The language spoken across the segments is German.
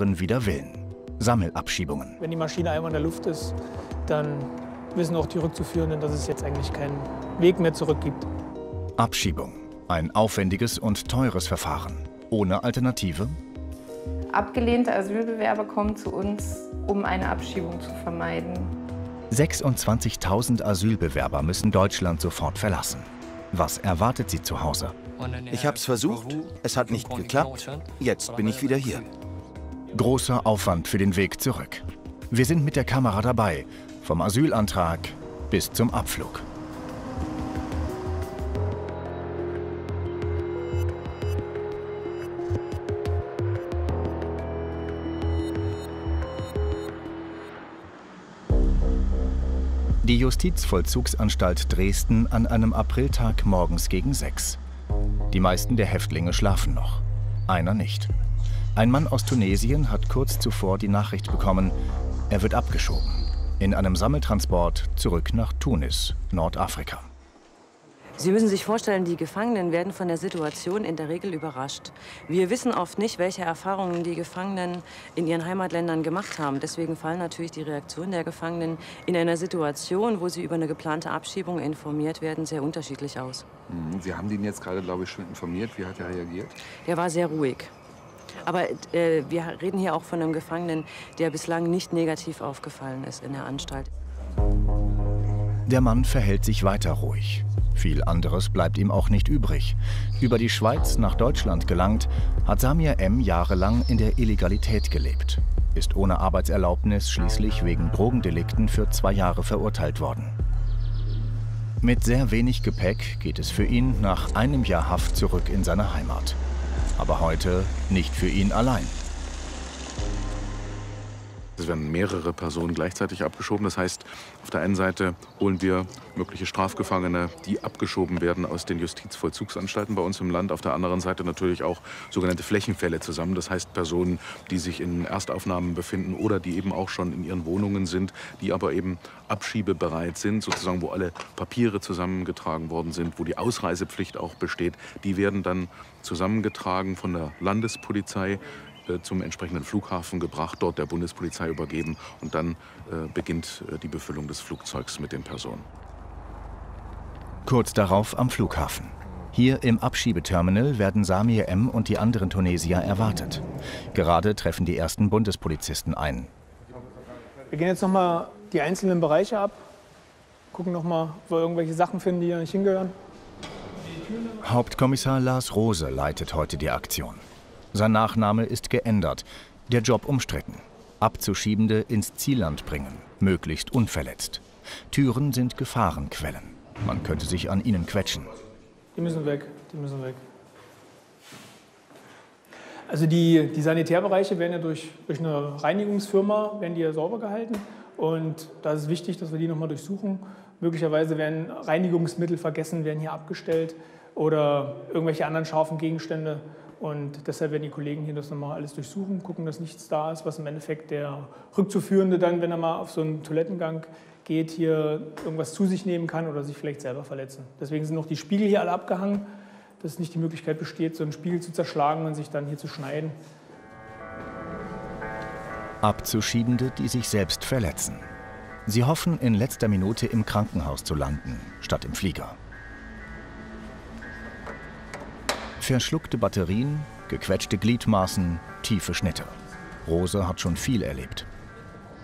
wider Willen. Sammelabschiebungen. Wenn die Maschine einmal in der Luft ist, dann wissen auch die Rückzuführenden, dass es jetzt eigentlich keinen Weg mehr zurück gibt. Abschiebung. Ein aufwendiges und teures Verfahren. Ohne Alternative? Abgelehnte Asylbewerber kommen zu uns, um eine Abschiebung zu vermeiden. 26.000 Asylbewerber müssen Deutschland sofort verlassen. Was erwartet sie zu Hause? Ich habe es versucht, es hat nicht geklappt. Jetzt bin ich wieder hier. Großer Aufwand für den Weg zurück. Wir sind mit der Kamera dabei, vom Asylantrag bis zum Abflug. Die Justizvollzugsanstalt Dresden an einem Apriltag morgens gegen sechs. Die meisten der Häftlinge schlafen noch. Einer nicht. Ein Mann aus Tunesien hat kurz zuvor die Nachricht bekommen, er wird abgeschoben. In einem Sammeltransport zurück nach Tunis, Nordafrika. Sie müssen sich vorstellen, die Gefangenen werden von der Situation in der Regel überrascht. Wir wissen oft nicht, welche Erfahrungen die Gefangenen in ihren Heimatländern gemacht haben. Deswegen fallen natürlich die Reaktionen der Gefangenen in einer Situation, wo sie über eine geplante Abschiebung informiert werden, sehr unterschiedlich aus. Mhm. Sie haben den jetzt gerade, glaube ich, schon informiert. Wie hat er reagiert? Der war sehr ruhig. Aber äh, wir reden hier auch von einem Gefangenen, der bislang nicht negativ aufgefallen ist in der Anstalt. Der Mann verhält sich weiter ruhig. Viel anderes bleibt ihm auch nicht übrig. Über die Schweiz nach Deutschland gelangt, hat Samir M. jahrelang in der Illegalität gelebt, ist ohne Arbeitserlaubnis schließlich wegen Drogendelikten für zwei Jahre verurteilt worden. Mit sehr wenig Gepäck geht es für ihn nach einem Jahr Haft zurück in seine Heimat. Aber heute nicht für ihn allein. Es werden mehrere Personen gleichzeitig abgeschoben. Das heißt, auf der einen Seite holen wir mögliche Strafgefangene, die abgeschoben werden aus den Justizvollzugsanstalten bei uns im Land. Auf der anderen Seite natürlich auch sogenannte Flächenfälle zusammen. Das heißt Personen, die sich in Erstaufnahmen befinden oder die eben auch schon in ihren Wohnungen sind, die aber eben abschiebebereit sind, sozusagen wo alle Papiere zusammengetragen worden sind, wo die Ausreisepflicht auch besteht. Die werden dann zusammengetragen von der Landespolizei zum entsprechenden Flughafen gebracht, dort der Bundespolizei übergeben und dann äh, beginnt äh, die Befüllung des Flugzeugs mit den Personen. Kurz darauf am Flughafen. Hier im Abschiebeterminal werden Samir M. und die anderen Tunesier erwartet. Gerade treffen die ersten Bundespolizisten ein. Wir gehen jetzt noch mal die einzelnen Bereiche ab, gucken noch mal, wo wir irgendwelche Sachen finden, die hier nicht hingehören. Hauptkommissar Lars Rose leitet heute die Aktion. Sein Nachname ist geändert, der Job umstritten. Abzuschiebende ins Zielland bringen, möglichst unverletzt. Türen sind Gefahrenquellen. Man könnte sich an ihnen quetschen. Die müssen weg, die müssen weg. Also die, die Sanitärbereiche werden ja durch, durch eine Reinigungsfirma werden die ja sauber gehalten. Und da ist es wichtig, dass wir die nochmal durchsuchen. Möglicherweise werden Reinigungsmittel vergessen, werden hier abgestellt oder irgendwelche anderen scharfen Gegenstände. Und deshalb werden die Kollegen hier das nochmal alles durchsuchen, gucken, dass nichts da ist, was im Endeffekt der Rückzuführende dann, wenn er mal auf so einen Toilettengang geht, hier irgendwas zu sich nehmen kann oder sich vielleicht selber verletzen. Deswegen sind noch die Spiegel hier alle abgehangen, dass nicht die Möglichkeit besteht, so einen Spiegel zu zerschlagen und sich dann hier zu schneiden. Abzuschiebende, die sich selbst verletzen. Sie hoffen, in letzter Minute im Krankenhaus zu landen, statt im Flieger. Verschluckte Batterien, gequetschte Gliedmaßen, tiefe Schnitte. Rose hat schon viel erlebt.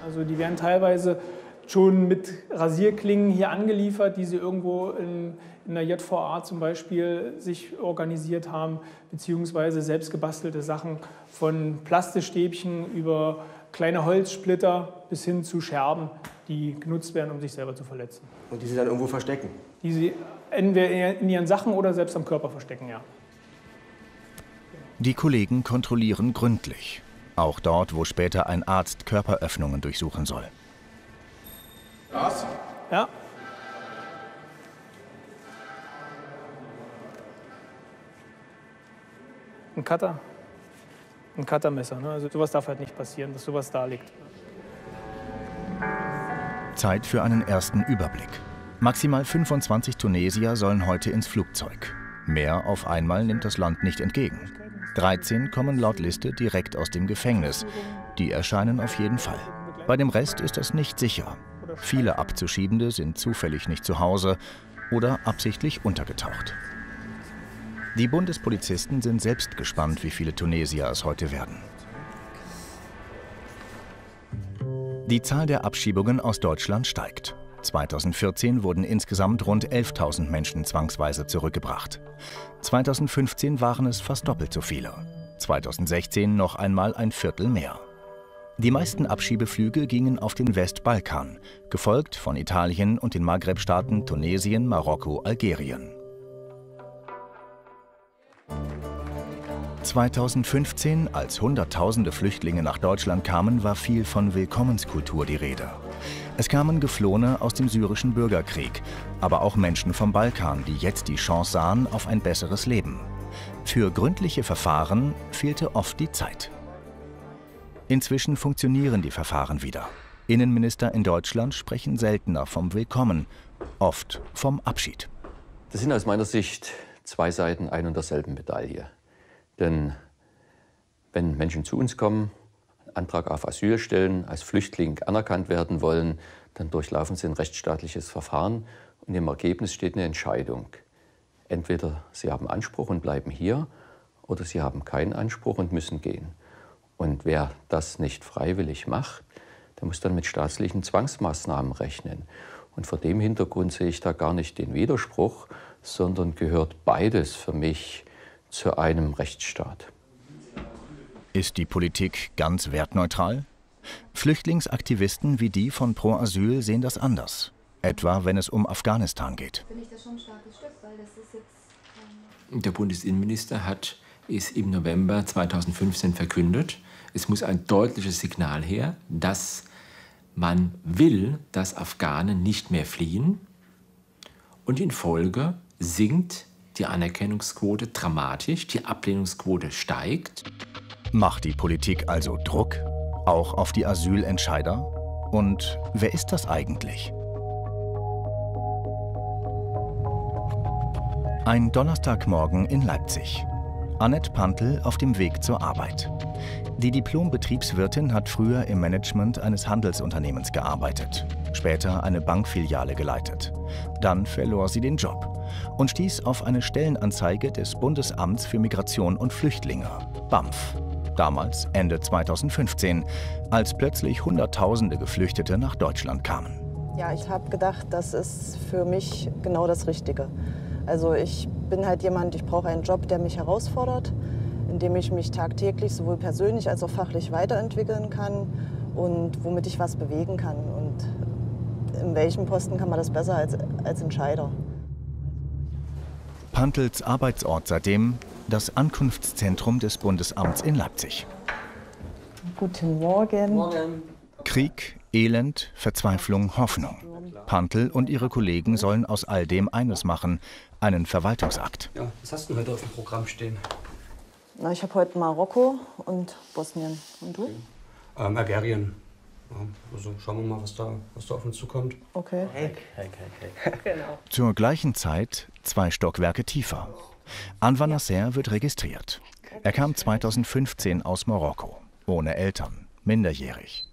Also die werden teilweise schon mit Rasierklingen hier angeliefert, die sie irgendwo in, in der JVA zum Beispiel sich organisiert haben, beziehungsweise selbst gebastelte Sachen von Plastikstäbchen über kleine Holzsplitter bis hin zu Scherben, die genutzt werden, um sich selber zu verletzen. Und die sie dann irgendwo verstecken? Die sie entweder in ihren Sachen oder selbst am Körper verstecken, ja. Die Kollegen kontrollieren gründlich. Auch dort, wo später ein Arzt Körperöffnungen durchsuchen soll. Was? Ja. Ein Cutter. Ein Cuttermesser. Ne? Also sowas darf halt nicht passieren, dass sowas da liegt. Zeit für einen ersten Überblick. Maximal 25 Tunesier sollen heute ins Flugzeug. Mehr auf einmal nimmt das Land nicht entgegen. 13 kommen laut Liste direkt aus dem Gefängnis. Die erscheinen auf jeden Fall. Bei dem Rest ist das nicht sicher. Viele Abzuschiebende sind zufällig nicht zu Hause oder absichtlich untergetaucht. Die Bundespolizisten sind selbst gespannt, wie viele Tunesier es heute werden. Die Zahl der Abschiebungen aus Deutschland steigt. 2014 wurden insgesamt rund 11.000 Menschen zwangsweise zurückgebracht. 2015 waren es fast doppelt so viele. 2016 noch einmal ein Viertel mehr. Die meisten Abschiebeflüge gingen auf den Westbalkan, gefolgt von Italien und den Maghreb-Staaten Tunesien, Marokko, Algerien. 2015, als Hunderttausende Flüchtlinge nach Deutschland kamen, war viel von Willkommenskultur die Rede. Es kamen Geflohene aus dem syrischen Bürgerkrieg, aber auch Menschen vom Balkan, die jetzt die Chance sahen auf ein besseres Leben. Für gründliche Verfahren fehlte oft die Zeit. Inzwischen funktionieren die Verfahren wieder. Innenminister in Deutschland sprechen seltener vom Willkommen, oft vom Abschied. Das sind aus meiner Sicht zwei Seiten ein und derselben Medaille. Denn wenn Menschen zu uns kommen, Antrag auf Asyl stellen, als Flüchtling anerkannt werden wollen, dann durchlaufen sie ein rechtsstaatliches Verfahren und im Ergebnis steht eine Entscheidung. Entweder sie haben Anspruch und bleiben hier oder sie haben keinen Anspruch und müssen gehen. Und wer das nicht freiwillig macht, der muss dann mit staatlichen Zwangsmaßnahmen rechnen. Und vor dem Hintergrund sehe ich da gar nicht den Widerspruch, sondern gehört beides für mich zu einem Rechtsstaat. Ist die Politik ganz wertneutral? Flüchtlingsaktivisten wie die von Pro Asyl sehen das anders. Etwa wenn es um Afghanistan geht. Der Bundesinnenminister hat es im November 2015 verkündet, es muss ein deutliches Signal her, dass man will, dass Afghanen nicht mehr fliehen. Und in Folge sinkt die Anerkennungsquote dramatisch, die Ablehnungsquote steigt. Macht die Politik also Druck? Auch auf die Asylentscheider? Und wer ist das eigentlich? Ein Donnerstagmorgen in Leipzig. Annette Pantel auf dem Weg zur Arbeit. Die Diplom-Betriebswirtin hat früher im Management eines Handelsunternehmens gearbeitet, später eine Bankfiliale geleitet. Dann verlor sie den Job und stieß auf eine Stellenanzeige des Bundesamts für Migration und Flüchtlinge, BAMF. Damals, Ende 2015, als plötzlich Hunderttausende Geflüchtete nach Deutschland kamen. Ja, ich habe gedacht, das ist für mich genau das Richtige. Also ich bin halt jemand, ich brauche einen Job, der mich herausfordert, in dem ich mich tagtäglich sowohl persönlich als auch fachlich weiterentwickeln kann und womit ich was bewegen kann. Und in welchem Posten kann man das besser als, als Entscheider? Pantels Arbeitsort seitdem das Ankunftszentrum des Bundesamts in Leipzig. Guten Morgen. Morgen. Krieg, Elend, Verzweiflung, Hoffnung. Pantel und ihre Kollegen sollen aus all dem eines machen, einen Verwaltungsakt. Ja, was hast du heute auf dem Programm stehen? Na, ich habe heute Marokko und Bosnien. Und du? Okay. Ähm, Algerien. Also schauen wir mal, was da, was da auf uns zukommt. Okay. Hey, hey, hey. Genau. Zur gleichen Zeit zwei Stockwerke tiefer. Anwar Nasser wird registriert. Er kam 2015 aus Marokko, ohne Eltern, minderjährig.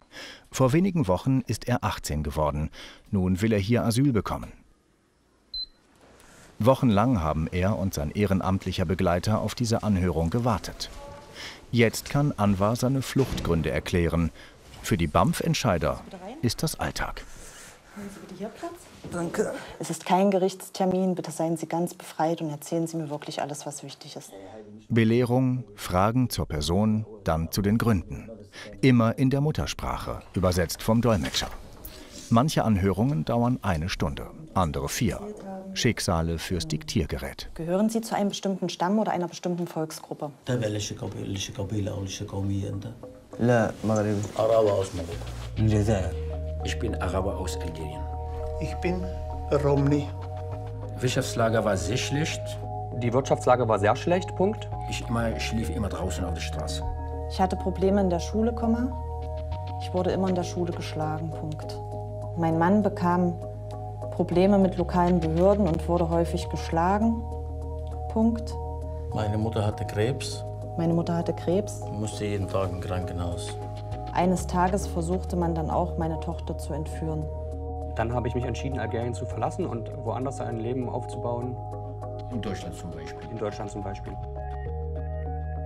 Vor wenigen Wochen ist er 18 geworden. Nun will er hier Asyl bekommen. Wochenlang haben er und sein ehrenamtlicher Begleiter auf diese Anhörung gewartet. Jetzt kann Anwar seine Fluchtgründe erklären. Für die BAMF-Entscheider ist das Alltag. Nehmen Sie bitte hier Platz. Danke. Es ist kein Gerichtstermin. Bitte seien Sie ganz befreit und erzählen Sie mir wirklich alles, was wichtig ist. Belehrung, Fragen zur Person, dann zu den Gründen. Immer in der Muttersprache, übersetzt vom Dolmetscher. Manche Anhörungen dauern eine Stunde, andere vier. Schicksale fürs Diktiergerät. Gehören Sie zu einem bestimmten Stamm oder einer bestimmten Volksgruppe? Ich bin Araber aus Algerien. Ich bin Romni. Wirtschaftslage war sehr schlecht. Die Wirtschaftslage war sehr schlecht, Punkt. Ich, immer, ich schlief immer draußen auf der Straße. Ich hatte Probleme in der Schule, Komma. Ich wurde immer in der Schule geschlagen, Punkt. Mein Mann bekam Probleme mit lokalen Behörden und wurde häufig geschlagen, Punkt. Meine Mutter hatte Krebs Meine Mutter hatte Krebs. Musste jeden Tag im Krankenhaus. Eines Tages versuchte man dann auch, meine Tochter zu entführen. Dann habe ich mich entschieden, Algerien zu verlassen und woanders ein Leben aufzubauen. In Deutschland zum Beispiel. In Deutschland zum Beispiel.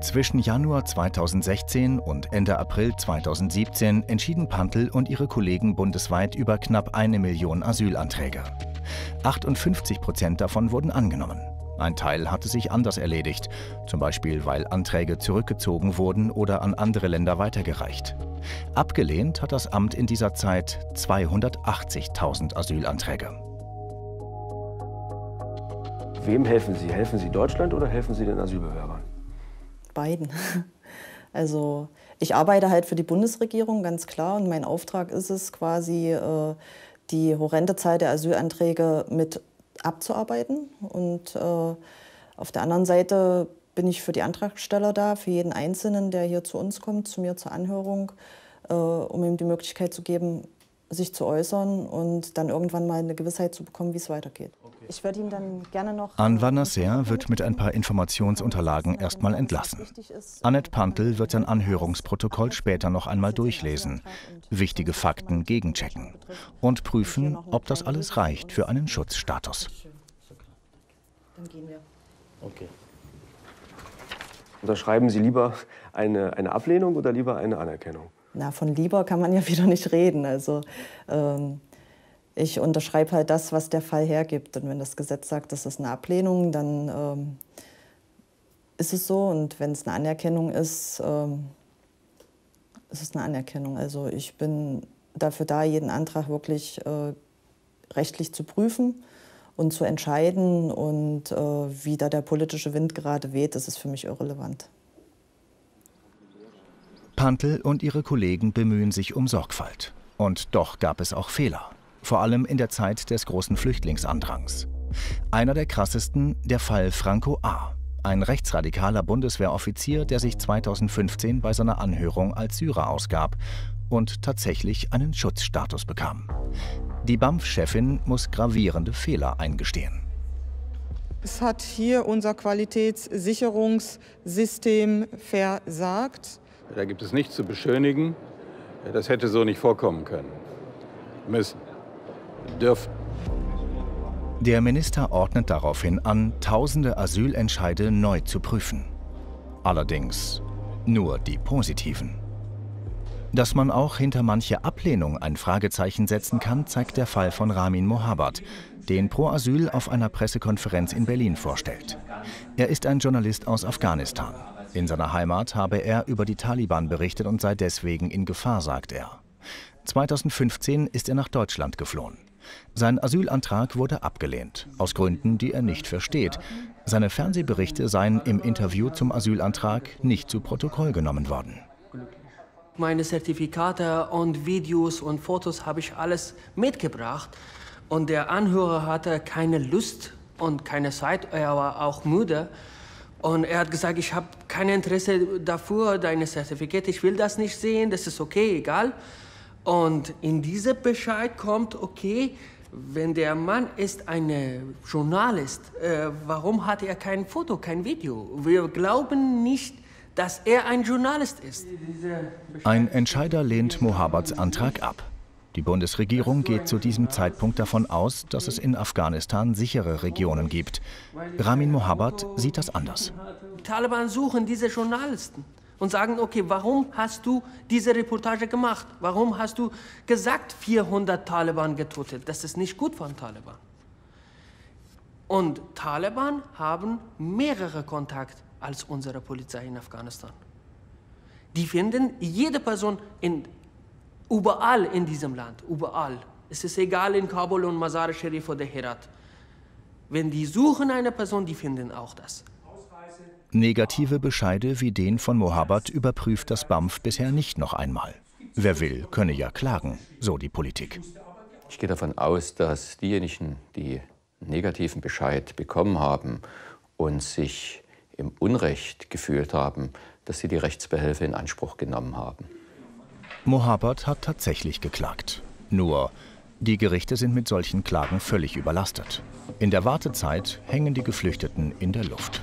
Zwischen Januar 2016 und Ende April 2017 entschieden Pantel und ihre Kollegen bundesweit über knapp eine Million Asylanträge. 58 Prozent davon wurden angenommen. Ein Teil hatte sich anders erledigt, zum Beispiel weil Anträge zurückgezogen wurden oder an andere Länder weitergereicht. Abgelehnt hat das Amt in dieser Zeit 280.000 Asylanträge. Wem helfen Sie? Helfen Sie Deutschland oder helfen Sie den Asylbewerbern? Beiden. Also ich arbeite halt für die Bundesregierung, ganz klar. Und mein Auftrag ist es quasi, äh, die horrende Zahl der Asylanträge mit abzuarbeiten. Und äh, auf der anderen Seite bin ich für die Antragsteller da, für jeden Einzelnen, der hier zu uns kommt, zu mir zur Anhörung, äh, um ihm die Möglichkeit zu geben, sich zu äußern und dann irgendwann mal eine Gewissheit zu bekommen, wie es weitergeht. Ich würde ihn dann gerne noch. Anwar Nasser wird mit ein paar Informationsunterlagen erstmal entlassen. Annette Pantel wird sein Anhörungsprotokoll später noch einmal durchlesen, wichtige Fakten gegenchecken und prüfen, ob das alles reicht für einen Schutzstatus. Dann gehen wir. Okay. Unterschreiben Sie lieber eine, eine Ablehnung oder lieber eine Anerkennung? Na, von lieber kann man ja wieder nicht reden. Also ähm, ich unterschreibe halt das, was der Fall hergibt. Und wenn das Gesetz sagt, das ist eine Ablehnung, dann ähm, ist es so. Und wenn es eine Anerkennung ist, ähm, ist es eine Anerkennung. Also ich bin dafür da, jeden Antrag wirklich äh, rechtlich zu prüfen und zu entscheiden. Und äh, wie da der politische Wind gerade weht, das ist für mich irrelevant. Pantel und ihre Kollegen bemühen sich um Sorgfalt. Und doch gab es auch Fehler. Vor allem in der Zeit des großen Flüchtlingsandrang. Einer der krassesten, der Fall Franco A., ein rechtsradikaler Bundeswehroffizier, der sich 2015 bei seiner Anhörung als Syrer ausgab und tatsächlich einen Schutzstatus bekam. Die BAMF-Chefin muss gravierende Fehler eingestehen. Es hat hier unser Qualitätssicherungssystem versagt. Da gibt es nichts zu beschönigen. Das hätte so nicht vorkommen können. Müssen. Dürfen. Der Minister ordnet daraufhin an, tausende Asylentscheide neu zu prüfen. Allerdings nur die positiven. Dass man auch hinter manche Ablehnung ein Fragezeichen setzen kann, zeigt der Fall von Ramin Mohabbat, den Pro Asyl auf einer Pressekonferenz in Berlin vorstellt. Er ist ein Journalist aus Afghanistan. In seiner Heimat habe er über die Taliban berichtet und sei deswegen in Gefahr, sagt er. 2015 ist er nach Deutschland geflohen. Sein Asylantrag wurde abgelehnt, aus Gründen, die er nicht versteht. Seine Fernsehberichte seien im Interview zum Asylantrag nicht zu Protokoll genommen worden. Meine Zertifikate und Videos und Fotos habe ich alles mitgebracht. Und der Anhörer hatte keine Lust und keine Zeit, er war auch müde. Und er hat gesagt, ich habe kein Interesse dafür, deine Zertifikate, ich will das nicht sehen, das ist okay, egal. Und in diesem Bescheid kommt, okay, wenn der Mann ist ein Journalist, äh, warum hat er kein Foto, kein Video? Wir glauben nicht, dass er ein Journalist ist. Ein Entscheider lehnt Mohabbats Antrag ab. Die Bundesregierung geht zu diesem Zeitpunkt davon aus, dass es in Afghanistan sichere Regionen gibt. Ramin Mohabbat sieht das anders. Die Taliban suchen diese Journalisten und sagen, okay, warum hast du diese Reportage gemacht? Warum hast du gesagt, 400 Taliban getötet? Das ist nicht gut von Taliban. Und Taliban haben mehrere Kontakte als unsere Polizei in Afghanistan. Die finden jede Person in Überall in diesem Land, überall. Es ist egal in Kabul und Mazar Sharif oder Herat. Wenn die suchen eine Person, die finden auch das. Negative Bescheide wie den von Mohabbat überprüft das BAMF bisher nicht noch einmal. Wer will, könne ja klagen, so die Politik. Ich gehe davon aus, dass diejenigen, die negativen Bescheid bekommen haben und sich im Unrecht gefühlt haben, dass sie die Rechtsbehelfe in Anspruch genommen haben. Mohabbat hat tatsächlich geklagt. Nur, die Gerichte sind mit solchen Klagen völlig überlastet. In der Wartezeit hängen die Geflüchteten in der Luft.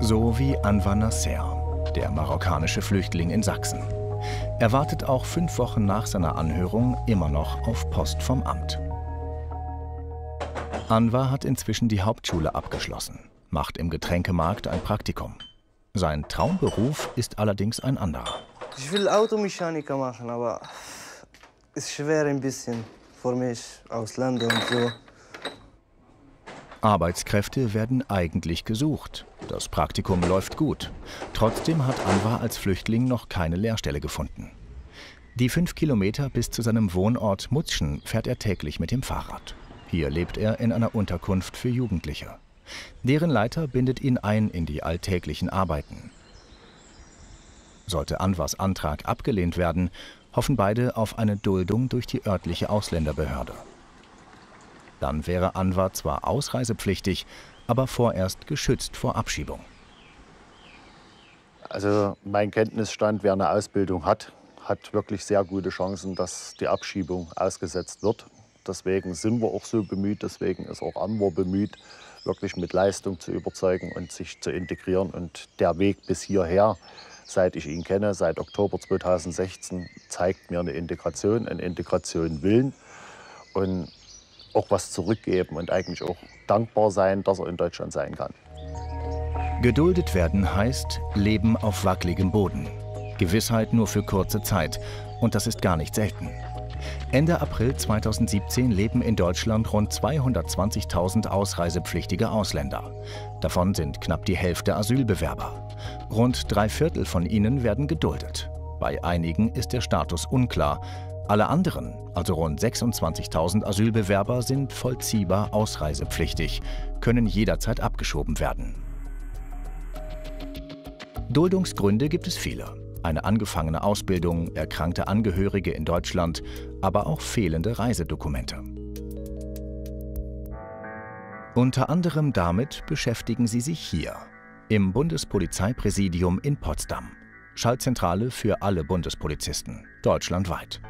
So wie Anwar Nasser, der marokkanische Flüchtling in Sachsen. Er wartet auch fünf Wochen nach seiner Anhörung immer noch auf Post vom Amt. Anwar hat inzwischen die Hauptschule abgeschlossen, macht im Getränkemarkt ein Praktikum. Sein Traumberuf ist allerdings ein anderer. Ich will Automechaniker machen, aber ist schwer ein bisschen für mich aus Land und so. Arbeitskräfte werden eigentlich gesucht. Das Praktikum läuft gut. Trotzdem hat Anwar als Flüchtling noch keine Lehrstelle gefunden. Die fünf Kilometer bis zu seinem Wohnort Mutschen fährt er täglich mit dem Fahrrad. Hier lebt er in einer Unterkunft für Jugendliche. Deren Leiter bindet ihn ein in die alltäglichen Arbeiten. Sollte Anwars Antrag abgelehnt werden, hoffen beide auf eine Duldung durch die örtliche Ausländerbehörde. Dann wäre Anwar zwar ausreisepflichtig, aber vorerst geschützt vor Abschiebung. Also mein Kenntnisstand, wer eine Ausbildung hat, hat wirklich sehr gute Chancen, dass die Abschiebung ausgesetzt wird. Deswegen sind wir auch so bemüht, deswegen ist auch Anwar bemüht, wirklich mit Leistung zu überzeugen und sich zu integrieren. Und der Weg bis hierher, seit ich ihn kenne, seit Oktober 2016, zeigt mir eine Integration, einen Integration und auch was zurückgeben und eigentlich auch dankbar sein, dass er in Deutschland sein kann. Geduldet werden heißt Leben auf wackeligem Boden. Gewissheit nur für kurze Zeit. Und das ist gar nicht selten. Ende April 2017 leben in Deutschland rund 220.000 ausreisepflichtige Ausländer. Davon sind knapp die Hälfte Asylbewerber. Rund drei Viertel von ihnen werden geduldet. Bei einigen ist der Status unklar. Alle anderen, also rund 26.000 Asylbewerber, sind vollziehbar ausreisepflichtig, können jederzeit abgeschoben werden. Duldungsgründe gibt es viele. Eine angefangene Ausbildung, erkrankte Angehörige in Deutschland, aber auch fehlende Reisedokumente. Unter anderem damit beschäftigen sie sich hier, im Bundespolizeipräsidium in Potsdam. Schaltzentrale für alle Bundespolizisten, deutschlandweit.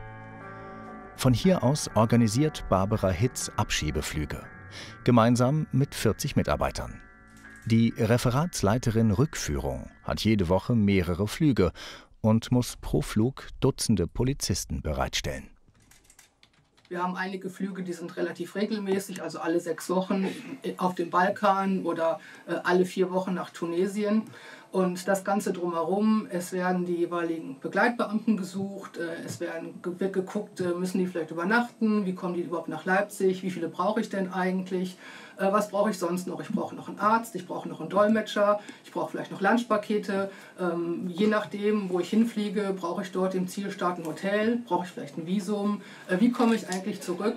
Von hier aus organisiert Barbara Hitz Abschiebeflüge, gemeinsam mit 40 Mitarbeitern. Die Referatsleiterin Rückführung hat jede Woche mehrere Flüge und muss pro Flug Dutzende Polizisten bereitstellen. Wir haben einige Flüge, die sind relativ regelmäßig, also alle sechs Wochen auf den Balkan oder äh, alle vier Wochen nach Tunesien. Und das Ganze drumherum, es werden die jeweiligen Begleitbeamten gesucht, äh, es werden, wird geguckt, äh, müssen die vielleicht übernachten, wie kommen die überhaupt nach Leipzig, wie viele brauche ich denn eigentlich, äh, was brauche ich sonst noch? Ich brauche noch einen Arzt, ich brauche noch einen Dolmetscher, ich brauche vielleicht noch Lunchpakete. Ähm, je nachdem, wo ich hinfliege, brauche ich dort im Zielstaat ein Hotel, brauche ich vielleicht ein Visum. wie komme ich eigentlich zurück?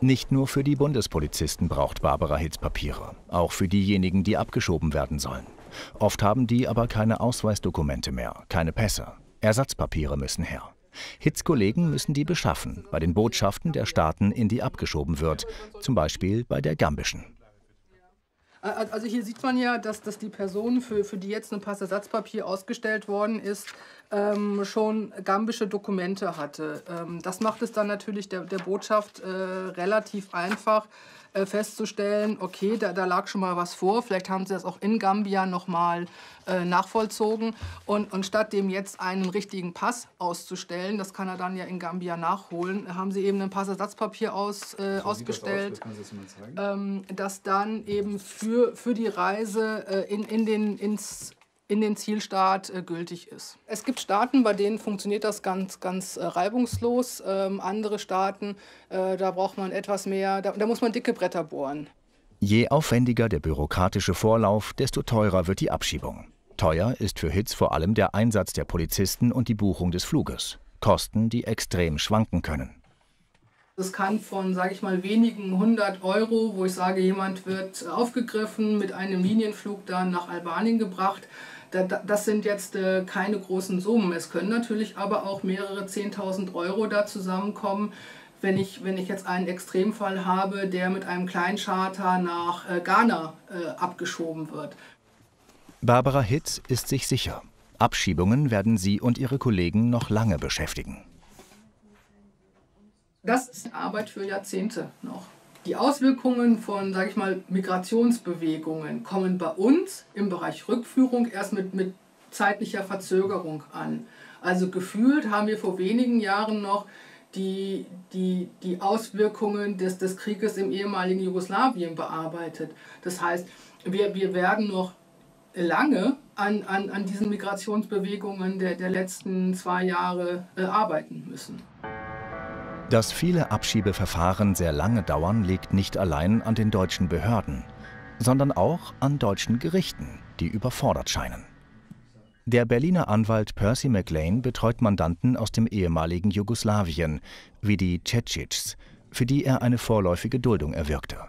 Nicht nur für die Bundespolizisten braucht Barbara Hitz Papiere, auch für diejenigen, die abgeschoben werden sollen. Oft haben die aber keine Ausweisdokumente mehr, keine Pässe. Ersatzpapiere müssen her. Hitz-Kollegen müssen die beschaffen bei den Botschaften der Staaten, in die abgeschoben wird, zum Beispiel bei der gambischen. Also hier sieht man ja, dass, dass die Person, für, für die jetzt ein Passersatzpapier ausgestellt worden ist, ähm, schon gambische Dokumente hatte. Ähm, das macht es dann natürlich der, der Botschaft äh, relativ einfach, äh, festzustellen, okay, da, da lag schon mal was vor, vielleicht haben sie das auch in Gambia nochmal äh, nachvollzogen. Und, und statt dem jetzt einen richtigen Pass auszustellen, das kann er dann ja in Gambia nachholen, haben sie eben ein Passersatzpapier aus, äh, so ausgestellt, das, ähm, das dann eben für, für die Reise äh, in, in den, ins in den Zielstaat äh, gültig ist. Es gibt Staaten, bei denen funktioniert das ganz, ganz äh, reibungslos. Ähm, andere Staaten, äh, da braucht man etwas mehr, da, da muss man dicke Bretter bohren. Je aufwendiger der bürokratische Vorlauf, desto teurer wird die Abschiebung. Teuer ist für Hitz vor allem der Einsatz der Polizisten und die Buchung des Fluges. Kosten, die extrem schwanken können. Das kann von, sage ich mal, wenigen hundert Euro, wo ich sage, jemand wird aufgegriffen, mit einem Linienflug dann nach Albanien gebracht, das sind jetzt äh, keine großen Summen. Es können natürlich aber auch mehrere 10.000 Euro da zusammenkommen, wenn ich, wenn ich jetzt einen Extremfall habe, der mit einem Kleincharter nach äh, Ghana äh, abgeschoben wird. Barbara Hitz ist sich sicher. Abschiebungen werden sie und ihre Kollegen noch lange beschäftigen. Das ist Arbeit für Jahrzehnte noch. Die Auswirkungen von, sage ich mal, Migrationsbewegungen kommen bei uns im Bereich Rückführung erst mit, mit zeitlicher Verzögerung an. Also gefühlt haben wir vor wenigen Jahren noch die, die, die Auswirkungen des, des Krieges im ehemaligen Jugoslawien bearbeitet. Das heißt, wir, wir werden noch lange an, an, an diesen Migrationsbewegungen der, der letzten zwei Jahre äh, arbeiten müssen. Dass viele Abschiebeverfahren sehr lange dauern, liegt nicht allein an den deutschen Behörden, sondern auch an deutschen Gerichten, die überfordert scheinen. Der Berliner Anwalt Percy McLean betreut Mandanten aus dem ehemaligen Jugoslawien, wie die Cecics, für die er eine vorläufige Duldung erwirkte.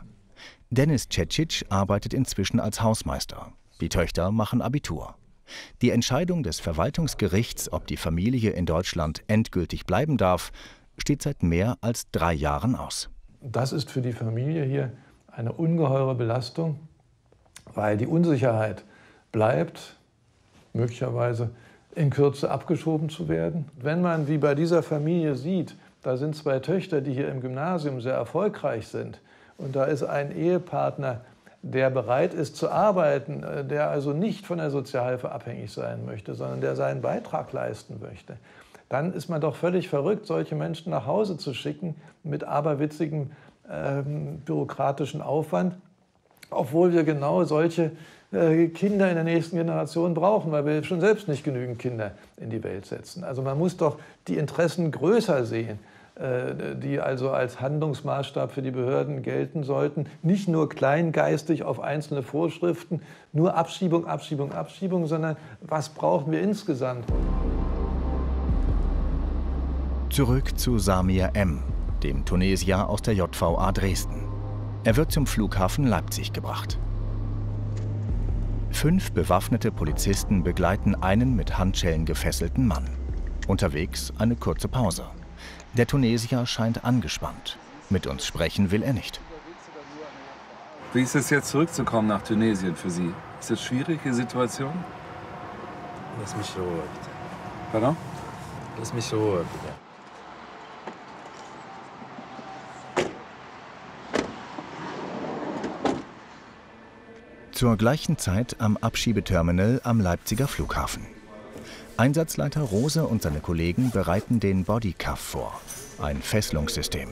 Dennis Cecic arbeitet inzwischen als Hausmeister. Die Töchter machen Abitur. Die Entscheidung des Verwaltungsgerichts, ob die Familie in Deutschland endgültig bleiben darf, steht seit mehr als drei Jahren aus. Das ist für die Familie hier eine ungeheure Belastung, weil die Unsicherheit bleibt, möglicherweise in Kürze abgeschoben zu werden. Wenn man, wie bei dieser Familie sieht, da sind zwei Töchter, die hier im Gymnasium sehr erfolgreich sind, und da ist ein Ehepartner, der bereit ist zu arbeiten, äh, der also nicht von der Sozialhilfe abhängig sein möchte, sondern der seinen Beitrag leisten möchte, dann ist man doch völlig verrückt, solche Menschen nach Hause zu schicken mit aberwitzigem ähm, bürokratischen Aufwand, obwohl wir genau solche äh, Kinder in der nächsten Generation brauchen, weil wir schon selbst nicht genügend Kinder in die Welt setzen. Also man muss doch die Interessen größer sehen äh, die also als Handlungsmaßstab für die Behörden gelten sollten. Nicht nur kleingeistig auf einzelne Vorschriften, nur Abschiebung, Abschiebung, Abschiebung, sondern was brauchen wir insgesamt? Zurück zu Samir M., dem Tunesier aus der JVA Dresden. Er wird zum Flughafen Leipzig gebracht. Fünf bewaffnete Polizisten begleiten einen mit Handschellen gefesselten Mann. Unterwegs eine kurze Pause. Der Tunesier scheint angespannt. Mit uns sprechen will er nicht. Wie ist es jetzt zurückzukommen nach Tunesien für Sie? Ist das schwierige Situation? Lass mich Ruhe, bitte. Pardon? Lass mich Ruhe, bitte. Zur gleichen Zeit am Abschiebeterminal am Leipziger Flughafen. Einsatzleiter Rose und seine Kollegen bereiten den Bodycuff vor, ein Fesselungssystem.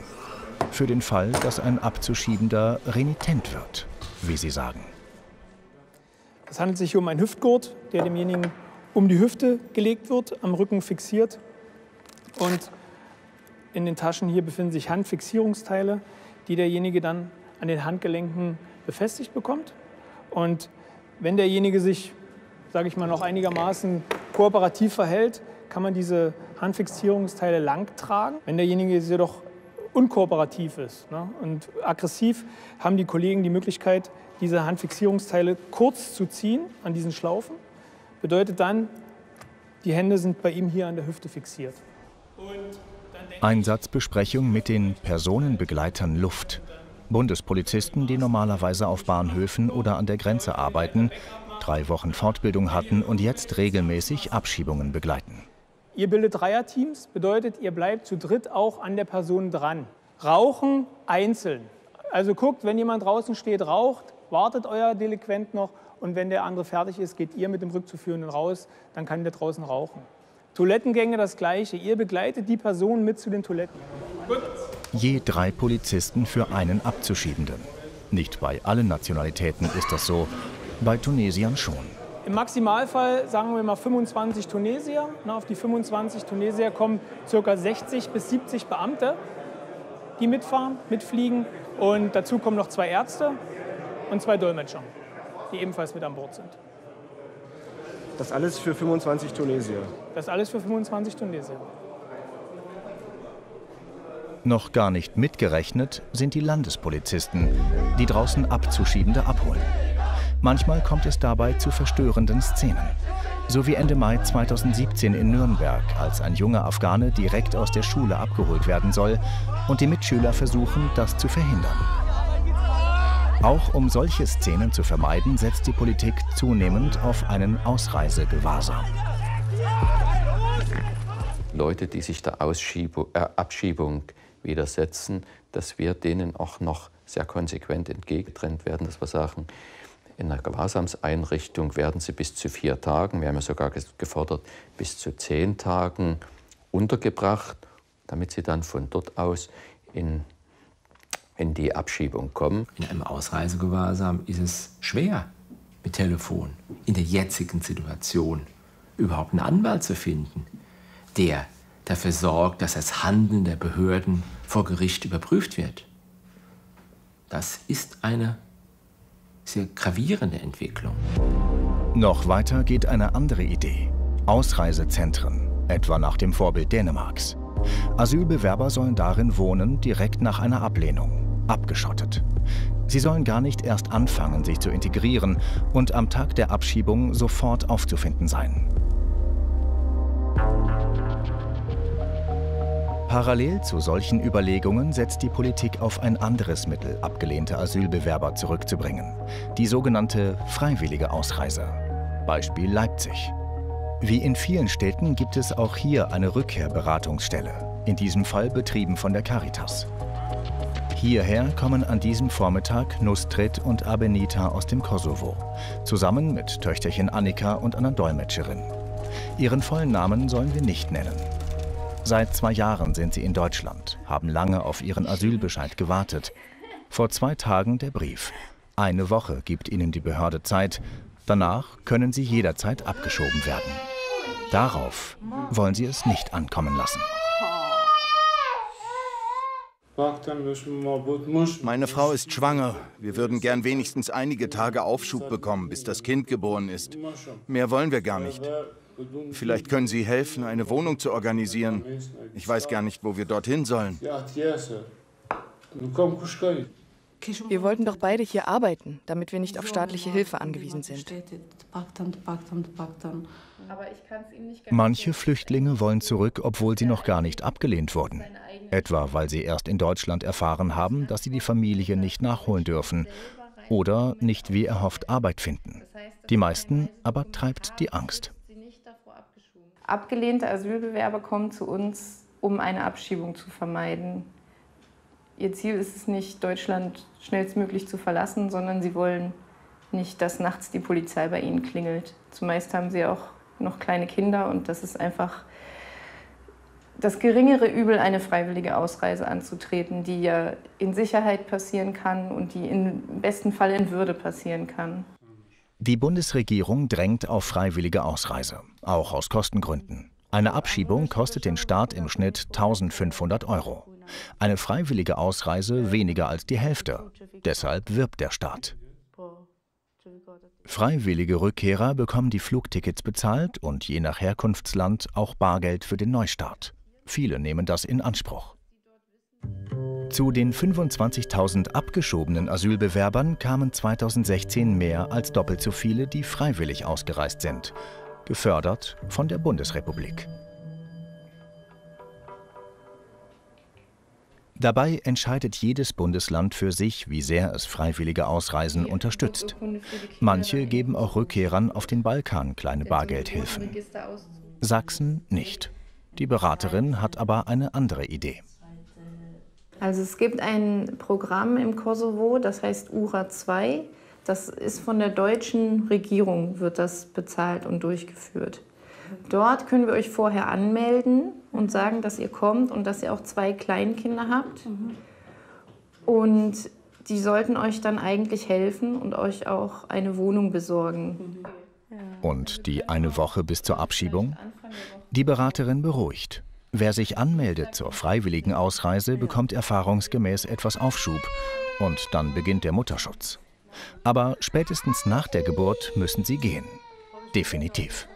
Für den Fall, dass ein Abzuschiebender renitent wird, wie sie sagen. Es handelt sich um einen Hüftgurt, der demjenigen um die Hüfte gelegt wird, am Rücken fixiert. Und in den Taschen hier befinden sich Handfixierungsteile, die derjenige dann an den Handgelenken befestigt bekommt. Und wenn derjenige sich, sage ich mal, noch einigermaßen kooperativ verhält, kann man diese Handfixierungsteile lang tragen. Wenn derjenige jedoch unkooperativ ist ne, und aggressiv, haben die Kollegen die Möglichkeit, diese Handfixierungsteile kurz zu ziehen an diesen Schlaufen. Bedeutet dann, die Hände sind bei ihm hier an der Hüfte fixiert. Einsatzbesprechung mit den Personenbegleitern Luft. Bundespolizisten, die normalerweise auf Bahnhöfen oder an der Grenze arbeiten, drei Wochen Fortbildung hatten und jetzt regelmäßig Abschiebungen begleiten. Ihr bildet Dreierteams, bedeutet, ihr bleibt zu dritt auch an der Person dran. Rauchen einzeln. Also guckt, wenn jemand draußen steht, raucht, wartet euer Delinquent noch und wenn der andere fertig ist, geht ihr mit dem Rückzuführenden raus, dann kann der draußen rauchen. Toilettengänge das gleiche. Ihr begleitet die Person mit zu den Toiletten. Gut. Je drei Polizisten für einen Abzuschiebenden. Nicht bei allen Nationalitäten ist das so, bei Tunesiern schon. Im Maximalfall sagen wir mal 25 Tunesier. auf die 25 Tunesier kommen ca. 60 bis 70 Beamte, die mitfahren, mitfliegen. Und dazu kommen noch zwei Ärzte und zwei Dolmetscher, die ebenfalls mit an Bord sind. Das alles für 25 Tunesier? Das alles für 25 Tunesier. Noch gar nicht mitgerechnet sind die Landespolizisten, die draußen Abzuschiebende abholen. Manchmal kommt es dabei zu verstörenden Szenen. So wie Ende Mai 2017 in Nürnberg, als ein junger Afghane direkt aus der Schule abgeholt werden soll und die Mitschüler versuchen, das zu verhindern. Auch um solche Szenen zu vermeiden, setzt die Politik zunehmend auf einen Ausreisegewahrsam. Leute, die sich der Ausschiebung, äh, Abschiebung widersetzen, dass wir denen auch noch sehr konsequent entgegentrennt werden, dass wir sagen, in einer Gewahrsamseinrichtung werden sie bis zu vier Tagen, wir haben ja sogar gefordert, bis zu zehn Tagen untergebracht, damit sie dann von dort aus in, in die Abschiebung kommen. In einem Ausreisegewahrsam ist es schwer, mit Telefon in der jetzigen Situation überhaupt einen Anwalt zu finden, der dafür sorgt, dass das Handeln der Behörden vor Gericht überprüft wird. Das ist eine sehr gravierende Entwicklung. Noch weiter geht eine andere Idee. Ausreisezentren, etwa nach dem Vorbild Dänemarks. Asylbewerber sollen darin wohnen, direkt nach einer Ablehnung, abgeschottet. Sie sollen gar nicht erst anfangen, sich zu integrieren und am Tag der Abschiebung sofort aufzufinden sein. Parallel zu solchen Überlegungen setzt die Politik auf ein anderes Mittel, abgelehnte Asylbewerber zurückzubringen. Die sogenannte freiwillige Ausreise. Beispiel Leipzig. Wie in vielen Städten gibt es auch hier eine Rückkehrberatungsstelle, in diesem Fall betrieben von der Caritas. Hierher kommen an diesem Vormittag Nustrit und Abenita aus dem Kosovo, zusammen mit Töchterchen Annika und einer Dolmetscherin. Ihren vollen Namen sollen wir nicht nennen. Seit zwei Jahren sind sie in Deutschland, haben lange auf ihren Asylbescheid gewartet. Vor zwei Tagen der Brief. Eine Woche gibt ihnen die Behörde Zeit. Danach können sie jederzeit abgeschoben werden. Darauf wollen sie es nicht ankommen lassen. Meine Frau ist schwanger. Wir würden gern wenigstens einige Tage Aufschub bekommen, bis das Kind geboren ist. Mehr wollen wir gar nicht. Vielleicht können Sie helfen, eine Wohnung zu organisieren. Ich weiß gar nicht, wo wir dorthin sollen. Wir wollten doch beide hier arbeiten, damit wir nicht auf staatliche Hilfe angewiesen sind. Manche Flüchtlinge wollen zurück, obwohl sie noch gar nicht abgelehnt wurden. Etwa weil sie erst in Deutschland erfahren haben, dass sie die Familie nicht nachholen dürfen oder nicht wie erhofft Arbeit finden. Die meisten aber treibt die Angst. Abgelehnte Asylbewerber kommen zu uns, um eine Abschiebung zu vermeiden. Ihr Ziel ist es nicht, Deutschland schnellstmöglich zu verlassen, sondern sie wollen nicht, dass nachts die Polizei bei ihnen klingelt. Zumeist haben sie auch noch kleine Kinder und das ist einfach das geringere Übel, eine freiwillige Ausreise anzutreten, die ja in Sicherheit passieren kann und die im besten Fall in Würde passieren kann. Die Bundesregierung drängt auf freiwillige Ausreise, auch aus Kostengründen. Eine Abschiebung kostet den Staat im Schnitt 1500 Euro. Eine freiwillige Ausreise weniger als die Hälfte. Deshalb wirbt der Staat. Freiwillige Rückkehrer bekommen die Flugtickets bezahlt und je nach Herkunftsland auch Bargeld für den Neustart. Viele nehmen das in Anspruch. Zu den 25.000 abgeschobenen Asylbewerbern kamen 2016 mehr als doppelt so viele, die freiwillig ausgereist sind, gefördert von der Bundesrepublik. Dabei entscheidet jedes Bundesland für sich, wie sehr es freiwillige Ausreisen unterstützt. Manche geben auch Rückkehrern auf den Balkan kleine Bargeldhilfen. Sachsen nicht. Die Beraterin hat aber eine andere Idee. Also es gibt ein Programm im Kosovo, das heißt URA 2. Das ist von der deutschen Regierung, wird das bezahlt und durchgeführt. Dort können wir euch vorher anmelden und sagen, dass ihr kommt und dass ihr auch zwei Kleinkinder habt. Und die sollten euch dann eigentlich helfen und euch auch eine Wohnung besorgen. Und die eine Woche bis zur Abschiebung? Die Beraterin beruhigt. Wer sich anmeldet zur freiwilligen Ausreise, bekommt erfahrungsgemäß etwas Aufschub und dann beginnt der Mutterschutz. Aber spätestens nach der Geburt müssen sie gehen. Definitiv.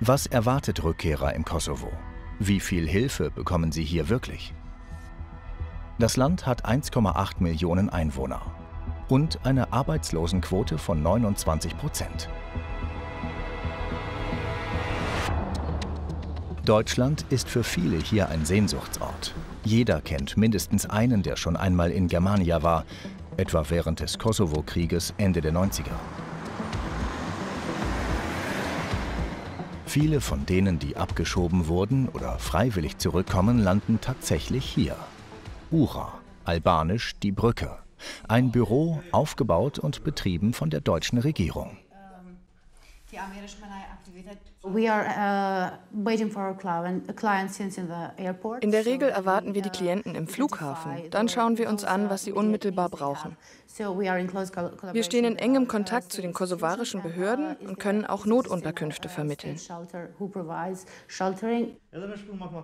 Was erwartet Rückkehrer im Kosovo? Wie viel Hilfe bekommen sie hier wirklich? Das Land hat 1,8 Millionen Einwohner und eine Arbeitslosenquote von 29 Prozent. Deutschland ist für viele hier ein Sehnsuchtsort. Jeder kennt mindestens einen, der schon einmal in Germania war, etwa während des Kosovo-Krieges Ende der 90er. Viele von denen, die abgeschoben wurden oder freiwillig zurückkommen, landen tatsächlich hier, URA, albanisch die Brücke. Ein Büro, aufgebaut und betrieben von der deutschen Regierung. In der Regel erwarten wir die Klienten im Flughafen. Dann schauen wir uns an, was sie unmittelbar brauchen. Wir stehen in engem Kontakt zu den kosovarischen Behörden und können auch Notunterkünfte vermitteln.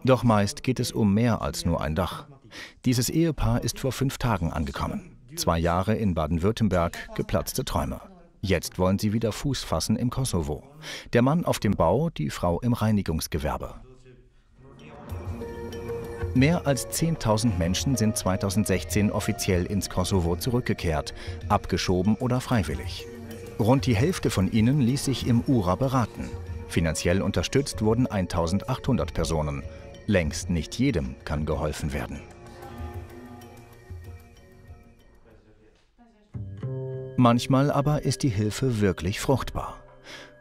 Doch meist geht es um mehr als nur ein Dach. Dieses Ehepaar ist vor fünf Tagen angekommen. Zwei Jahre in Baden-Württemberg, geplatzte Träume. Jetzt wollen sie wieder Fuß fassen im Kosovo. Der Mann auf dem Bau, die Frau im Reinigungsgewerbe. Mehr als 10.000 Menschen sind 2016 offiziell ins Kosovo zurückgekehrt, abgeschoben oder freiwillig. Rund die Hälfte von ihnen ließ sich im URA beraten. Finanziell unterstützt wurden 1.800 Personen. Längst nicht jedem kann geholfen werden. Manchmal aber ist die Hilfe wirklich fruchtbar.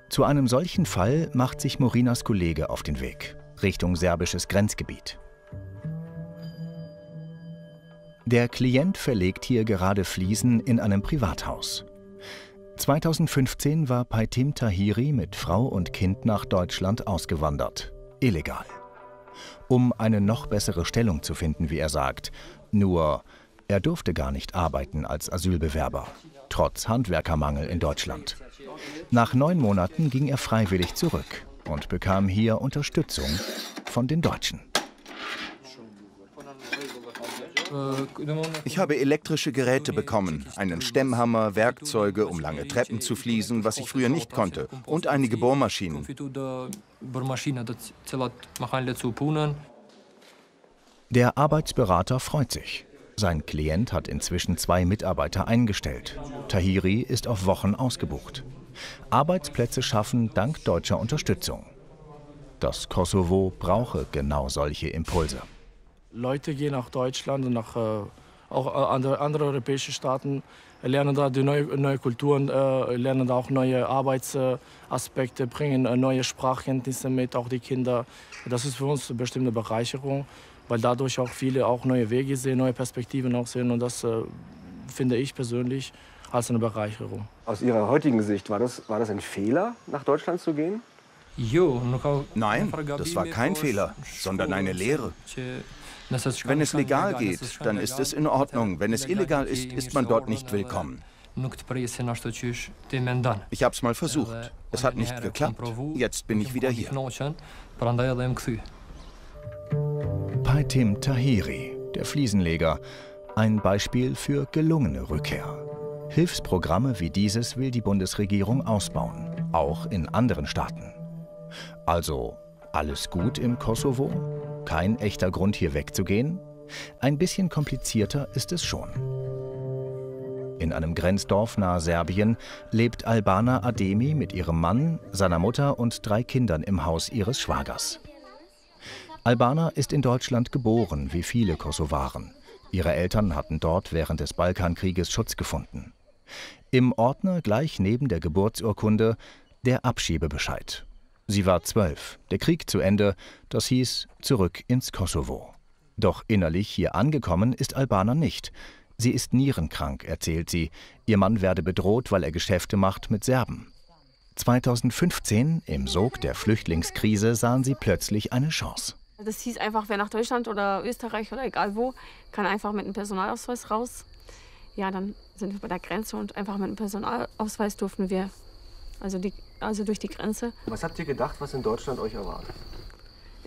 Zu einem solchen Fall macht sich Morinas Kollege auf den Weg, Richtung serbisches Grenzgebiet. Der Klient verlegt hier gerade Fliesen in einem Privathaus. 2015 war Paitim Tahiri mit Frau und Kind nach Deutschland ausgewandert. Illegal. Um eine noch bessere Stellung zu finden, wie er sagt. Nur, er durfte gar nicht arbeiten als Asylbewerber trotz Handwerkermangel in Deutschland. Nach neun Monaten ging er freiwillig zurück und bekam hier Unterstützung von den Deutschen. Ich habe elektrische Geräte bekommen, einen Stemmhammer, Werkzeuge, um lange Treppen zu fließen, was ich früher nicht konnte, und einige Bohrmaschinen. Der Arbeitsberater freut sich. Sein Klient hat inzwischen zwei Mitarbeiter eingestellt. Tahiri ist auf Wochen ausgebucht. Arbeitsplätze schaffen dank deutscher Unterstützung. Das Kosovo brauche genau solche Impulse. Leute gehen nach Deutschland und nach äh, auch äh, andere, andere europäische Staaten, lernen da die neue, neue Kulturen, äh, lernen da auch neue Arbeitsaspekte, bringen äh, neue Sprachkenntnisse mit, auch die Kinder. Das ist für uns eine Bereicherung weil dadurch auch viele auch neue Wege sehen, neue Perspektiven auch sehen und das äh, finde ich persönlich als eine Bereicherung. Aus Ihrer heutigen Sicht, war das, war das ein Fehler, nach Deutschland zu gehen? Nein, das war kein Fehler, sondern eine Lehre. Wenn es legal geht, dann ist es in Ordnung. Wenn es illegal ist, ist man dort nicht willkommen. Ich habe es mal versucht. Es hat nicht geklappt. Jetzt bin ich wieder hier. Paitim Tahiri, der Fliesenleger, ein Beispiel für gelungene Rückkehr. Hilfsprogramme wie dieses will die Bundesregierung ausbauen, auch in anderen Staaten. Also alles gut im Kosovo? Kein echter Grund hier wegzugehen? Ein bisschen komplizierter ist es schon. In einem Grenzdorf nahe Serbien lebt Albana Ademi mit ihrem Mann, seiner Mutter und drei Kindern im Haus ihres Schwagers. Albana ist in Deutschland geboren, wie viele Kosovaren. Ihre Eltern hatten dort während des Balkankrieges Schutz gefunden. Im Ordner gleich neben der Geburtsurkunde der Abschiebebescheid. Sie war zwölf, der Krieg zu Ende, das hieß zurück ins Kosovo. Doch innerlich hier angekommen ist Albana nicht. Sie ist nierenkrank, erzählt sie. Ihr Mann werde bedroht, weil er Geschäfte macht mit Serben. 2015, im Sog der Flüchtlingskrise, sahen sie plötzlich eine Chance. Das hieß einfach, wer nach Deutschland oder Österreich oder egal wo, kann einfach mit einem Personalausweis raus. Ja, dann sind wir bei der Grenze und einfach mit einem Personalausweis durften wir also, die, also durch die Grenze. Was habt ihr gedacht, was in Deutschland euch erwartet?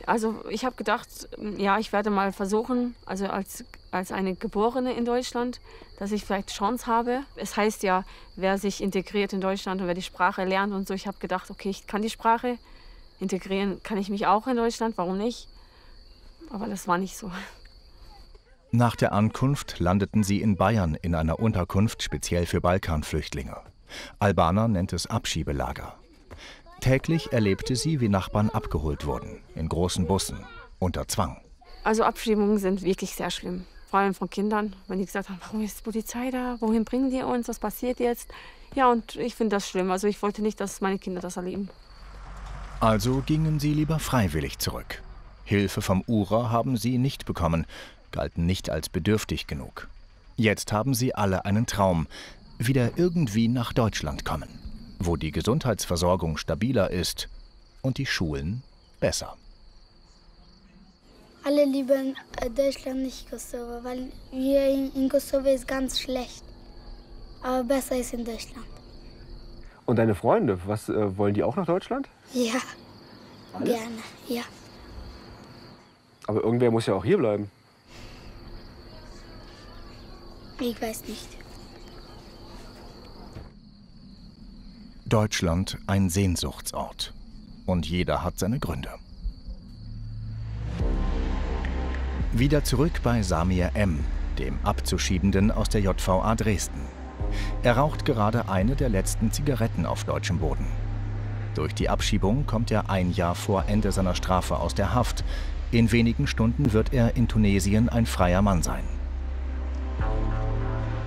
Also ich habe gedacht, ja, ich werde mal versuchen, also als, als eine Geborene in Deutschland, dass ich vielleicht Chance habe. Es heißt ja, wer sich integriert in Deutschland und wer die Sprache lernt und so. Ich habe gedacht, okay, ich kann die Sprache, integrieren kann ich mich auch in Deutschland, warum nicht? Aber das war nicht so. Nach der Ankunft landeten sie in Bayern in einer Unterkunft speziell für Balkanflüchtlinge. Albaner nennt es Abschiebelager. Täglich erlebte sie, wie Nachbarn abgeholt wurden, in großen Bussen, unter Zwang. Also Abschiebungen sind wirklich sehr schlimm. Vor allem von Kindern, wenn die gesagt haben, warum ist die Polizei da? Wohin bringen die uns? Was passiert jetzt? Ja, und ich finde das schlimm. Also ich wollte nicht, dass meine Kinder das erleben. Also gingen sie lieber freiwillig zurück. Hilfe vom URA haben sie nicht bekommen. galten nicht als bedürftig genug. Jetzt haben sie alle einen Traum, wieder irgendwie nach Deutschland kommen, wo die Gesundheitsversorgung stabiler ist und die Schulen besser. Alle lieben äh, Deutschland, nicht Kosovo, weil wir in Kosovo ist ganz schlecht. Aber besser ist in Deutschland. Und deine Freunde, was äh, wollen die auch nach Deutschland? Ja, Alle? gerne, ja. Aber irgendwer muss ja auch hier bleiben. Ich weiß nicht. Deutschland ein Sehnsuchtsort. Und jeder hat seine Gründe. Wieder zurück bei Samir M., dem Abzuschiebenden aus der JVA Dresden. Er raucht gerade eine der letzten Zigaretten auf deutschem Boden. Durch die Abschiebung kommt er ein Jahr vor Ende seiner Strafe aus der Haft. In wenigen Stunden wird er in Tunesien ein freier Mann sein.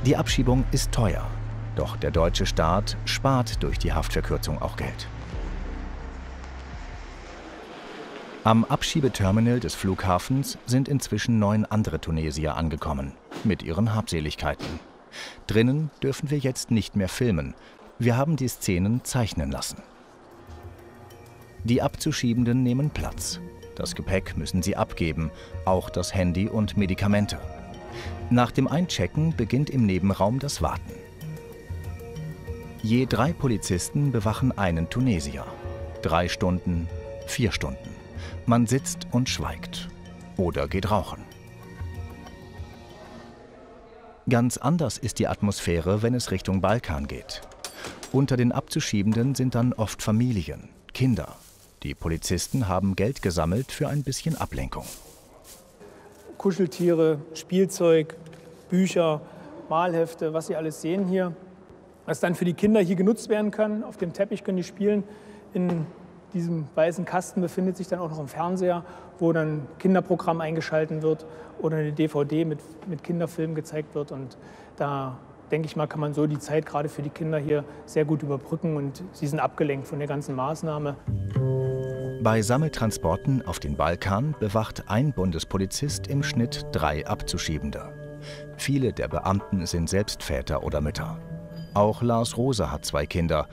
Die Abschiebung ist teuer, doch der deutsche Staat spart durch die Haftverkürzung auch Geld. Am Abschiebeterminal des Flughafens sind inzwischen neun andere Tunesier angekommen, mit ihren Habseligkeiten. Drinnen dürfen wir jetzt nicht mehr filmen. Wir haben die Szenen zeichnen lassen. Die Abzuschiebenden nehmen Platz. Das Gepäck müssen sie abgeben, auch das Handy und Medikamente. Nach dem Einchecken beginnt im Nebenraum das Warten. Je drei Polizisten bewachen einen Tunesier. Drei Stunden, vier Stunden. Man sitzt und schweigt oder geht rauchen. Ganz anders ist die Atmosphäre, wenn es Richtung Balkan geht. Unter den Abzuschiebenden sind dann oft Familien, Kinder. Die Polizisten haben Geld gesammelt für ein bisschen Ablenkung. Kuscheltiere, Spielzeug, Bücher, Malhefte, was Sie alles sehen hier. Was dann für die Kinder hier genutzt werden kann. Auf dem Teppich können die spielen. In diesem weißen Kasten befindet sich dann auch noch ein Fernseher, wo dann Kinderprogramm eingeschaltet wird oder eine DVD mit, mit Kinderfilmen gezeigt wird. Und da denke ich mal, kann man so die Zeit gerade für die Kinder hier sehr gut überbrücken und sie sind abgelenkt von der ganzen Maßnahme. Bei Sammeltransporten auf den Balkan bewacht ein Bundespolizist im Schnitt drei Abzuschiebende. Viele der Beamten sind selbst Väter oder Mütter. Auch Lars Rose hat zwei Kinder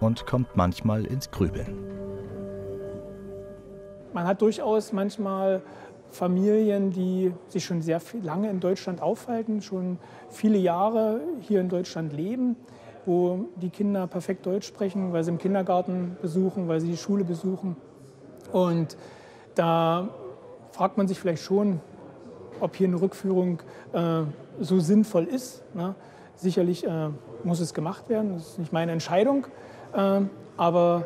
und kommt manchmal ins Grübeln. Man hat durchaus manchmal Familien, die sich schon sehr lange in Deutschland aufhalten, schon viele Jahre hier in Deutschland leben, wo die Kinder perfekt Deutsch sprechen, weil sie im Kindergarten besuchen, weil sie die Schule besuchen. Und da fragt man sich vielleicht schon, ob hier eine Rückführung äh, so sinnvoll ist. Ne? Sicherlich äh, muss es gemacht werden, das ist nicht meine Entscheidung. Äh, aber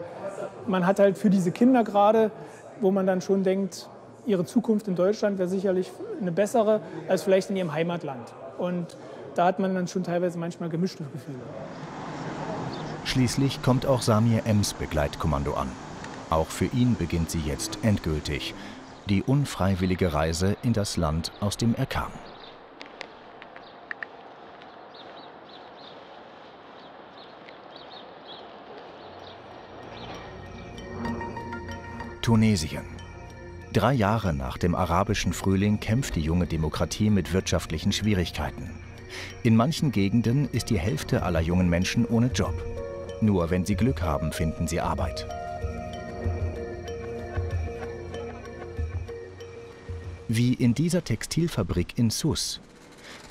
man hat halt für diese Kinder gerade, wo man dann schon denkt, ihre Zukunft in Deutschland wäre sicherlich eine bessere als vielleicht in ihrem Heimatland. Und da hat man dann schon teilweise manchmal gemischte Gefühle. Schließlich kommt auch Samir Ems Begleitkommando an. Auch für ihn beginnt sie jetzt endgültig. Die unfreiwillige Reise in das Land, aus dem er kam. Tunesien. Drei Jahre nach dem arabischen Frühling kämpft die junge Demokratie mit wirtschaftlichen Schwierigkeiten. In manchen Gegenden ist die Hälfte aller jungen Menschen ohne Job. Nur wenn sie Glück haben, finden sie Arbeit. Wie in dieser Textilfabrik in Sus.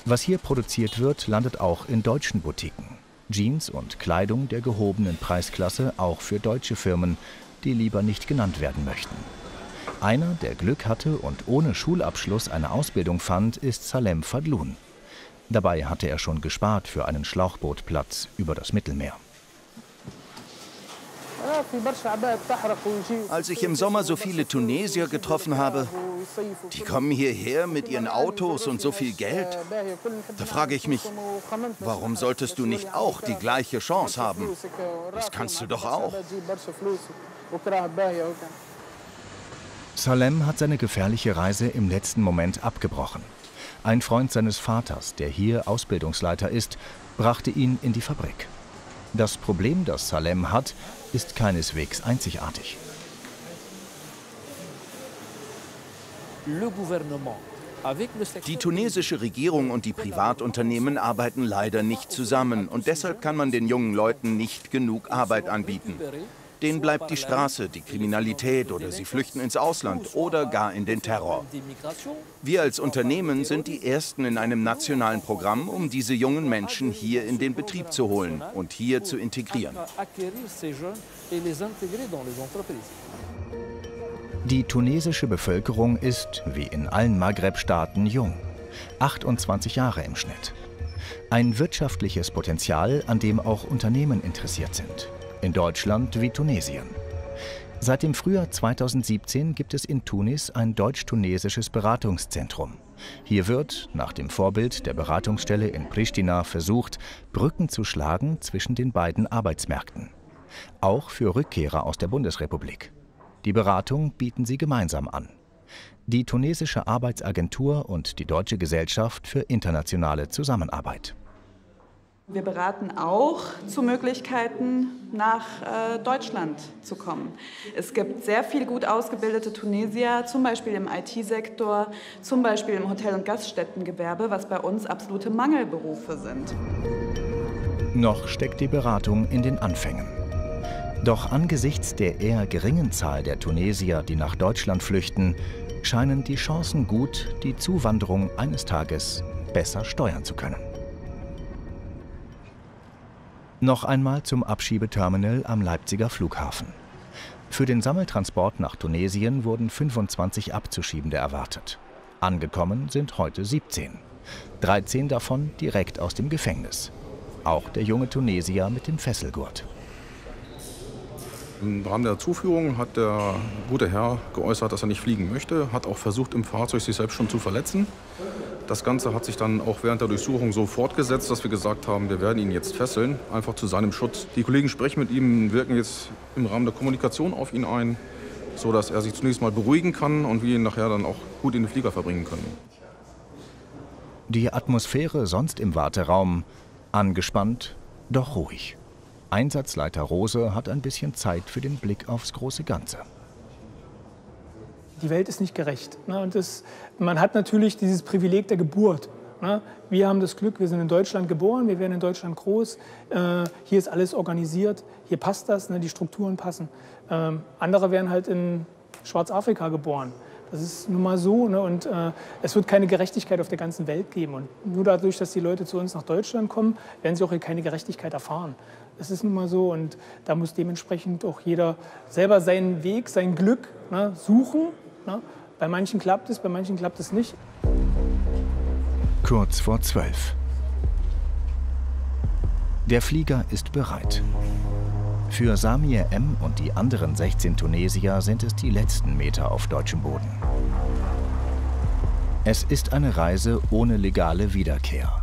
Was hier produziert wird, landet auch in deutschen Boutiquen. Jeans und Kleidung der gehobenen Preisklasse auch für deutsche Firmen, die lieber nicht genannt werden möchten. Einer, der Glück hatte und ohne Schulabschluss eine Ausbildung fand, ist Salem Fadlun. Dabei hatte er schon gespart für einen Schlauchbootplatz über das Mittelmeer. Als ich im Sommer so viele Tunesier getroffen habe, die kommen hierher mit ihren Autos und so viel Geld, da frage ich mich, warum solltest du nicht auch die gleiche Chance haben? Das kannst du doch auch. Salem hat seine gefährliche Reise im letzten Moment abgebrochen. Ein Freund seines Vaters, der hier Ausbildungsleiter ist, brachte ihn in die Fabrik. Das Problem, das Salem hat, ist keineswegs einzigartig. Die tunesische Regierung und die Privatunternehmen arbeiten leider nicht zusammen und deshalb kann man den jungen Leuten nicht genug Arbeit anbieten. Denen bleibt die Straße, die Kriminalität oder sie flüchten ins Ausland oder gar in den Terror. Wir als Unternehmen sind die Ersten in einem nationalen Programm, um diese jungen Menschen hier in den Betrieb zu holen und hier zu integrieren. Die tunesische Bevölkerung ist, wie in allen Maghreb-Staaten, jung. 28 Jahre im Schnitt. Ein wirtschaftliches Potenzial, an dem auch Unternehmen interessiert sind in Deutschland wie Tunesien. Seit dem Frühjahr 2017 gibt es in Tunis ein deutsch-tunesisches Beratungszentrum. Hier wird, nach dem Vorbild der Beratungsstelle in Pristina, versucht, Brücken zu schlagen zwischen den beiden Arbeitsmärkten. Auch für Rückkehrer aus der Bundesrepublik. Die Beratung bieten sie gemeinsam an. Die tunesische Arbeitsagentur und die Deutsche Gesellschaft für internationale Zusammenarbeit. Wir beraten auch zu Möglichkeiten, nach äh, Deutschland zu kommen. Es gibt sehr viel gut ausgebildete Tunesier, zum Beispiel im IT-Sektor, zum Beispiel im Hotel- und Gaststättengewerbe, was bei uns absolute Mangelberufe sind. Noch steckt die Beratung in den Anfängen. Doch angesichts der eher geringen Zahl der Tunesier, die nach Deutschland flüchten, scheinen die Chancen gut, die Zuwanderung eines Tages besser steuern zu können. Noch einmal zum Abschiebeterminal am Leipziger Flughafen. Für den Sammeltransport nach Tunesien wurden 25 Abzuschiebende erwartet. Angekommen sind heute 17. 13 davon direkt aus dem Gefängnis. Auch der junge Tunesier mit dem Fesselgurt. Im Rahmen der Zuführung hat der gute Herr geäußert, dass er nicht fliegen möchte, hat auch versucht, im Fahrzeug sich selbst schon zu verletzen. Das Ganze hat sich dann auch während der Durchsuchung so fortgesetzt, dass wir gesagt haben, wir werden ihn jetzt fesseln, einfach zu seinem Schutz. Die Kollegen sprechen mit ihm, wirken jetzt im Rahmen der Kommunikation auf ihn ein, sodass er sich zunächst mal beruhigen kann und wir ihn nachher dann auch gut in den Flieger verbringen können. Die Atmosphäre sonst im Warteraum angespannt, doch ruhig. Einsatzleiter Rose hat ein bisschen Zeit für den Blick aufs große Ganze die Welt ist nicht gerecht. Ne? Und das, man hat natürlich dieses Privileg der Geburt. Ne? Wir haben das Glück, wir sind in Deutschland geboren, wir werden in Deutschland groß. Äh, hier ist alles organisiert, hier passt das, ne? die Strukturen passen. Ähm, andere werden halt in Schwarzafrika geboren. Das ist nun mal so. Ne? Und äh, es wird keine Gerechtigkeit auf der ganzen Welt geben. Und nur dadurch, dass die Leute zu uns nach Deutschland kommen, werden sie auch hier keine Gerechtigkeit erfahren. Das ist nun mal so. Und da muss dementsprechend auch jeder selber seinen Weg, sein Glück ne, suchen Ne? Bei manchen klappt es, bei manchen klappt es nicht. Kurz vor zwölf. Der Flieger ist bereit. Für Samir M. und die anderen 16 Tunesier sind es die letzten Meter auf deutschem Boden. Es ist eine Reise ohne legale Wiederkehr.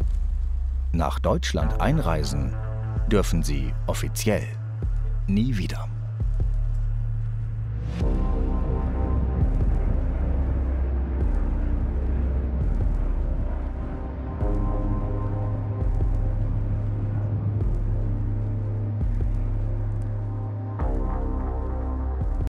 Nach Deutschland einreisen dürfen sie offiziell nie wieder.